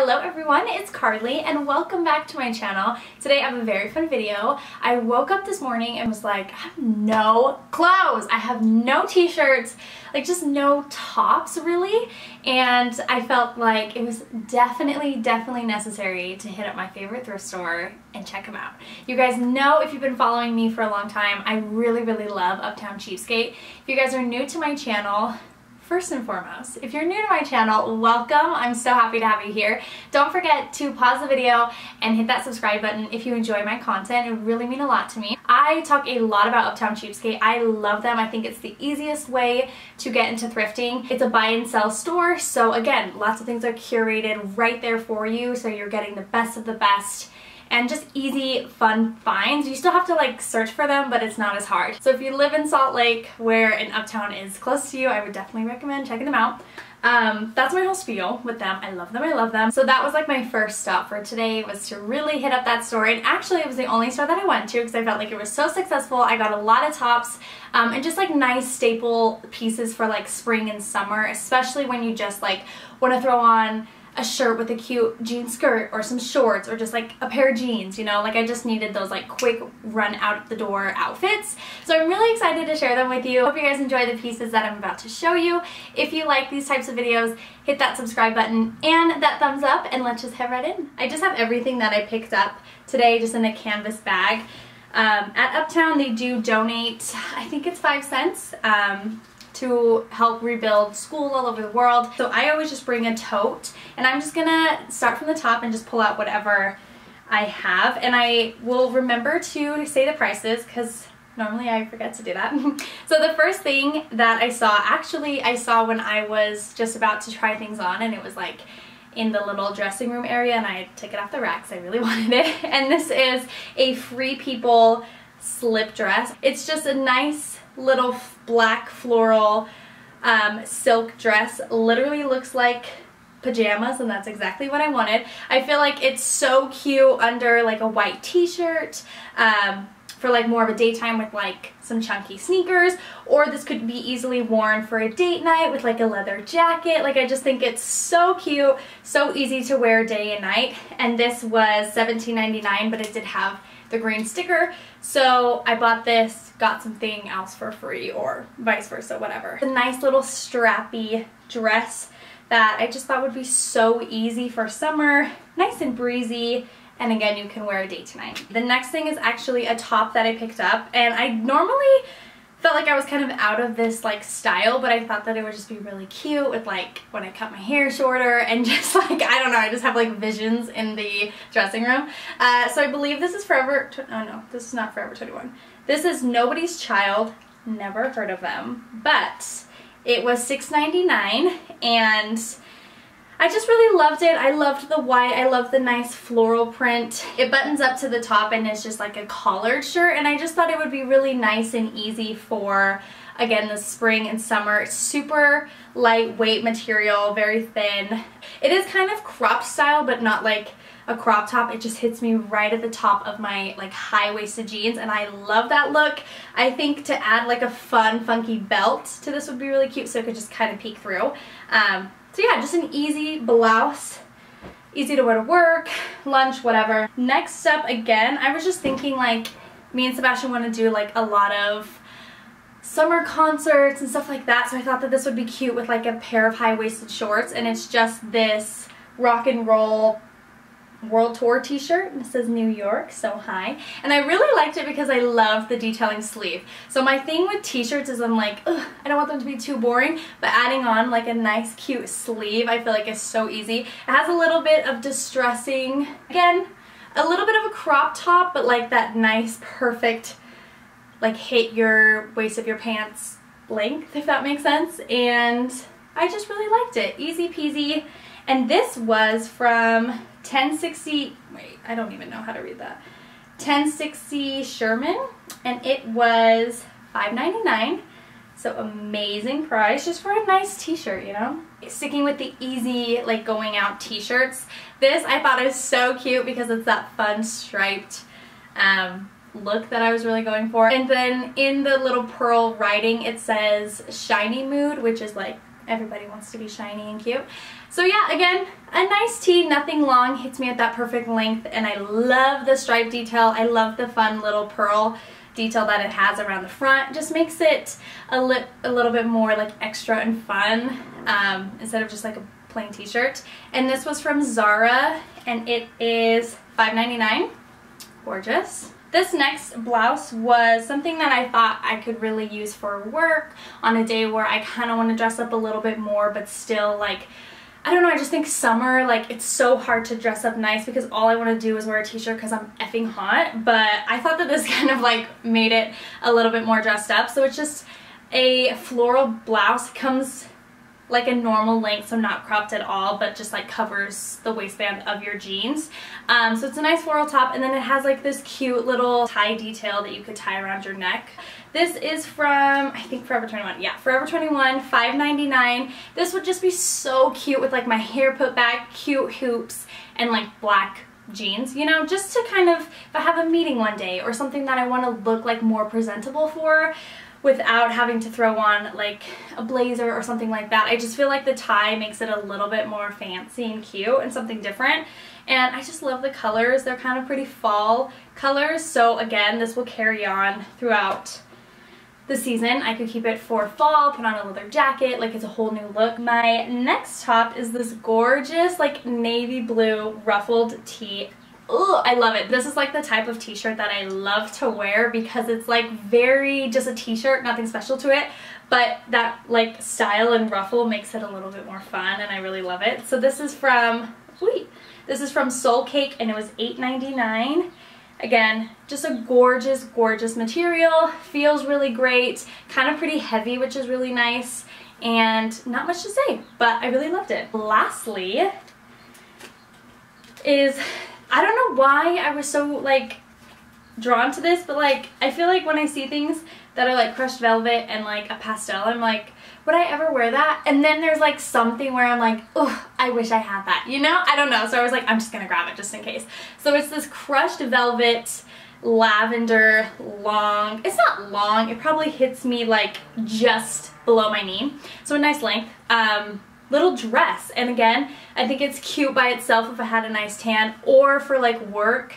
Hello everyone, it's Karlee and welcome back to my channel. Today I have a very fun video. I woke up this morning and was like, I have no clothes. I have no t-shirts, like just no tops really. And I felt like it was definitely, definitely necessary to hit up my favorite thrift store and check them out. You guys know if you've been following me for a long time, I really, really love Uptown Cheapskate. If you guys are new to my channel, First and foremost, if you're new to my channel, welcome. I'm so happy to have you here. Don't forget to pause the video and hit that subscribe button if you enjoy my content. It really mean a lot to me. I talk a lot about Uptown Cheapskate. I love them. I think it's the easiest way to get into thrifting. It's a buy and sell store, so again, lots of things are curated right there for you, so you're getting the best of the best and just easy, fun finds. You still have to like search for them, but it's not as hard. So if you live in Salt Lake, where an Uptown is close to you, I would definitely recommend checking them out. Um, that's my whole spiel with them. I love them, I love them. So that was like my first stop for today was to really hit up that store. And actually it was the only store that I went to because I felt like it was so successful. I got a lot of tops um, and just like nice staple pieces for like spring and summer, especially when you just like want to throw on a shirt with a cute jean skirt or some shorts or just like a pair of jeans, you know, like I just needed those like quick run out the door outfits. So I'm really excited to share them with you. Hope you guys enjoy the pieces that I'm about to show you. If you like these types of videos, hit that subscribe button and that thumbs up and let's just head right in. I just have everything that I picked up today just in a canvas bag. Um, at Uptown, they do donate, I think it's five cents. Um, to help rebuild school all over the world. So I always just bring a tote and I'm just gonna start from the top and just pull out whatever I have and I will remember to say the prices because normally I forget to do that. so the first thing that I saw, actually I saw when I was just about to try things on and it was like in the little dressing room area and I took it off the rack because I really wanted it. And this is a Free People slip dress. It's just a nice little black floral um, silk dress. Literally looks like pajamas and that's exactly what I wanted. I feel like it's so cute under like a white t-shirt um, for like more of a daytime with like some chunky sneakers or this could be easily worn for a date night with like a leather jacket. Like I just think it's so cute, so easy to wear day and night and this was $17.99 but it did have the green sticker. So I bought this, got something else for free or vice versa, whatever. A nice little strappy dress that I just thought would be so easy for summer, nice and breezy, and again, you can wear a date tonight. The next thing is actually a top that I picked up, and I normally felt like I was kind of out of this like style but I thought that it would just be really cute with like when I cut my hair shorter and just like I don't know I just have like visions in the dressing room. Uh, so I believe this is Forever oh no this is not Forever 21 this is Nobody's Child never heard of them but it was $6.99 and I just really loved it. I loved the white. I love the nice floral print. It buttons up to the top and it's just like a collared shirt and I just thought it would be really nice and easy for again the spring and summer. It's super lightweight material, very thin. It is kind of crop style but not like a crop top. It just hits me right at the top of my like high-waisted jeans and I love that look. I think to add like a fun funky belt to this would be really cute so it could just kind of peek through. Um, so yeah, just an easy blouse. Easy to wear to work, lunch, whatever. Next up, again, I was just thinking like, me and Sebastian want to do like a lot of summer concerts and stuff like that. So I thought that this would be cute with like a pair of high-waisted shorts. And it's just this rock and roll World Tour t-shirt it says New York, so hi. And I really liked it because I love the detailing sleeve. So my thing with t-shirts is I'm like, I don't want them to be too boring, but adding on like a nice cute sleeve I feel like is so easy. It has a little bit of distressing, again, a little bit of a crop top, but like that nice, perfect, like hit your waist of your pants length, if that makes sense. And I just really liked it. Easy peasy. And this was from 1060, wait, I don't even know how to read that. 1060 Sherman, and it was $5.99. So amazing price just for a nice t-shirt, you know? Sticking with the easy, like going out t-shirts. This I thought is so cute because it's that fun striped um, look that I was really going for. And then in the little pearl writing, it says shiny mood, which is like everybody wants to be shiny and cute. So yeah, again, a nice tee, nothing long, hits me at that perfect length, and I love the stripe detail. I love the fun little pearl detail that it has around the front. Just makes it a, li a little bit more like extra and fun um, instead of just like a plain t-shirt. And this was from Zara, and it is $5.99. Gorgeous. This next blouse was something that I thought I could really use for work on a day where I kind of want to dress up a little bit more but still like I don't know, I just think summer, like, it's so hard to dress up nice because all I want to do is wear a t-shirt because I'm effing hot, but I thought that this kind of, like, made it a little bit more dressed up, so it's just a floral blouse. It comes like a normal length, so not cropped at all, but just like covers the waistband of your jeans. Um, so it's a nice floral top, and then it has like this cute little tie detail that you could tie around your neck. This is from, I think Forever 21. Yeah, Forever 21, $5.99. This would just be so cute with like my hair put back, cute hoops, and like black jeans, you know, just to kind of, if I have a meeting one day or something that I want to look like more presentable for, without having to throw on like a blazer or something like that. I just feel like the tie makes it a little bit more fancy and cute and something different. And I just love the colors. They're kind of pretty fall colors. So again, this will carry on throughout the season. I could keep it for fall, put on a leather jacket, like it's a whole new look. My next top is this gorgeous like navy blue ruffled tee Ugh, I love it. This is like the type of t-shirt that I love to wear because it's like very just a t-shirt, nothing special to it, but that like style and ruffle makes it a little bit more fun and I really love it. So this is from, wait, this is from Soul Cake and it was $8.99. Again, just a gorgeous, gorgeous material. Feels really great. Kind of pretty heavy, which is really nice. And not much to say, but I really loved it. Lastly is I don't know why I was so like drawn to this, but like I feel like when I see things that are like crushed velvet and like a pastel, I'm like, would I ever wear that? And then there's like something where I'm like, oh, I wish I had that, you know? I don't know. So I was like, I'm just gonna grab it just in case. So it's this crushed velvet lavender long it's not long it probably hits me like just below my knee so a nice length um little dress. And again, I think it's cute by itself if I had a nice tan or for like work,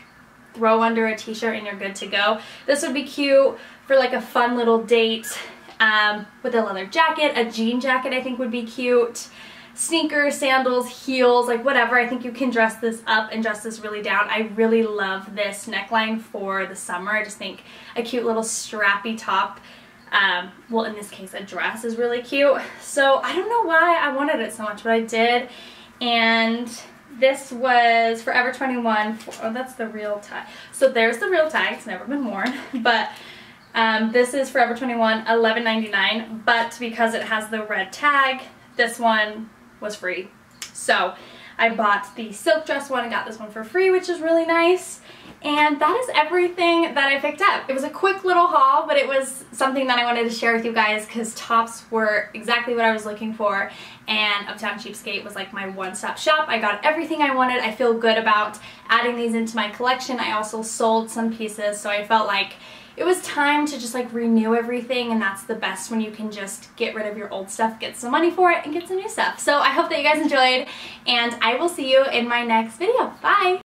throw under a t-shirt and you're good to go. This would be cute for like a fun little date um, with a leather jacket. A jean jacket I think would be cute. Sneakers, sandals, heels, like whatever. I think you can dress this up and dress this really down. I really love this neckline for the summer. I just think a cute little strappy top um, well in this case a dress is really cute. So I don't know why I wanted it so much, but I did. And this was Forever 21. Oh, that's the real tie. So there's the real tie. It's never been worn. But um, this is Forever 21, $11.99. But because it has the red tag, this one was free. So I bought the silk dress one and got this one for free, which is really nice. And that is everything that I picked up. It was a quick little haul, but it was something that I wanted to share with you guys because tops were exactly what I was looking for and Uptown Cheapskate was like my one-stop shop. I got everything I wanted. I feel good about adding these into my collection. I also sold some pieces, so I felt like it was time to just like renew everything and that's the best when you can just get rid of your old stuff, get some money for it, and get some new stuff. So I hope that you guys enjoyed and I will see you in my next video. Bye!